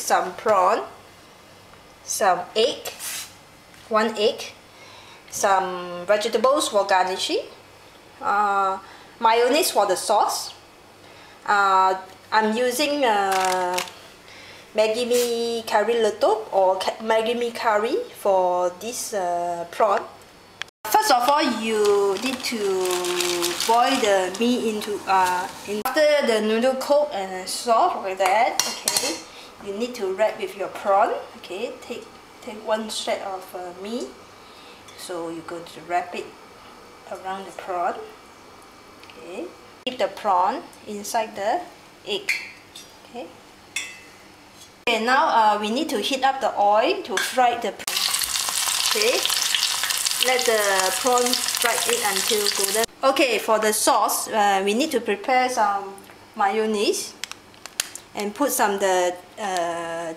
some prawn, some egg, one egg, some vegetables for garnishing, uh, mayonnaise for the sauce. Uh, I'm using uh, Maggi curry letup or Maggi mee curry for this uh, prawn. First of all, you need to boil the meat into uh, in after the noodle cook and soft like that. Okay, you need to wrap with your prawn. Okay, take take one shred of uh, meat. So you're going to wrap it around the prawn. Okay, keep the prawn inside the egg. Okay. Okay, now uh, we need to heat up the oil to fry the. Okay let the prawn fry it until golden. Okay, for the sauce, uh, we need to prepare some mayonnaise and put some the uh,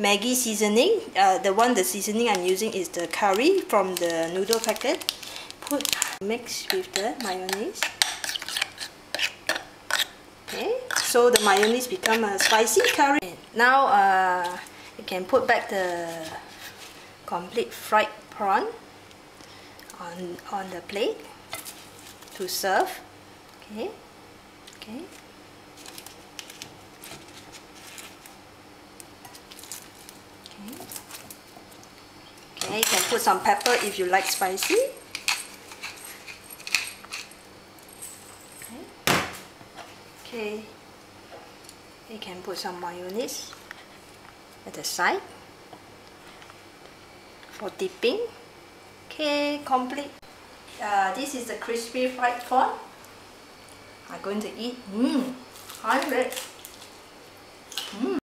Maggi seasoning. Uh, the one the seasoning I'm using is the curry from the noodle packet. Put mix with the mayonnaise. Okay, so the mayonnaise become a spicy curry. Now uh, you can put back the complete fried prawn on, on the plate to serve. Okay, okay. Okay, you can put some pepper if you like spicy. Okay, okay. You can put some mayonnaise at the side for dipping. Okay, complete. Uh, this is the crispy fried prawn. I'm going to eat. Mmm, hungry. Mmm.